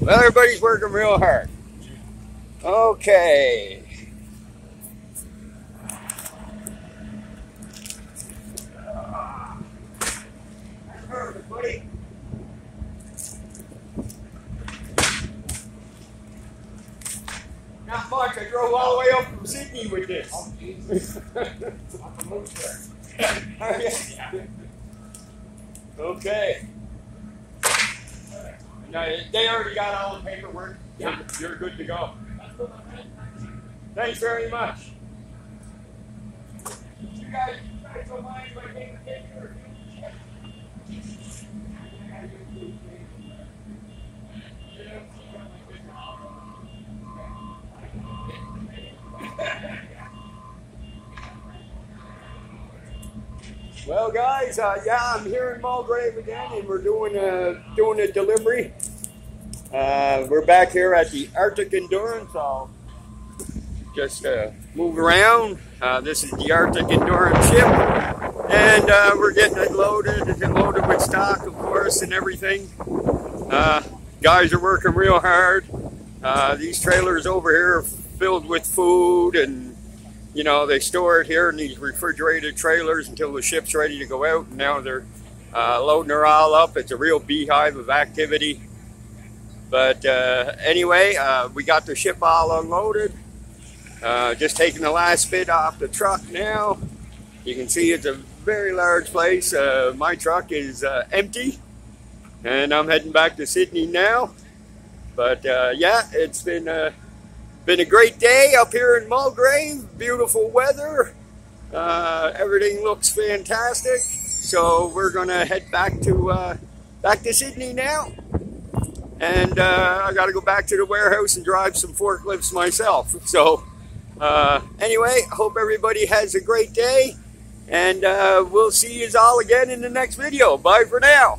Well, everybody's working real hard. Okay. Not much. I drove all the way up from Sydney with this. Oh, okay. Now, they already got all the paperwork. You're, you're good to go. Thanks very much. You guys, you guys don't mind if I take a picture? Well, guys, uh, yeah, I'm here in Mulgrave again, and we're doing a doing a delivery. Uh, we're back here at the Arctic Endurance. I'll just uh, move around. Uh, this is the Arctic Endurance ship, and uh, we're getting it loaded and loaded with stock, of course, and everything. Uh, guys are working real hard. These trailers over here are filled with food and you know, they store it here in these refrigerated trailers until the ship's ready to go out. And now they're uh, loading her all up. It's a real beehive of activity. But uh, anyway, uh, we got the ship all unloaded. Uh, just taking the last bit off the truck now. You can see it's a very large place. Uh, my truck is uh, empty. And I'm heading back to Sydney now. But yeah, it's been been a great day up here in Mulgrave. Beautiful weather. Uh, everything looks fantastic. So we're gonna head back to uh, back to Sydney now. And uh, I got to go back to the warehouse and drive some forklifts myself. So uh, anyway, hope everybody has a great day. And uh, we'll see you all again in the next video. Bye for now.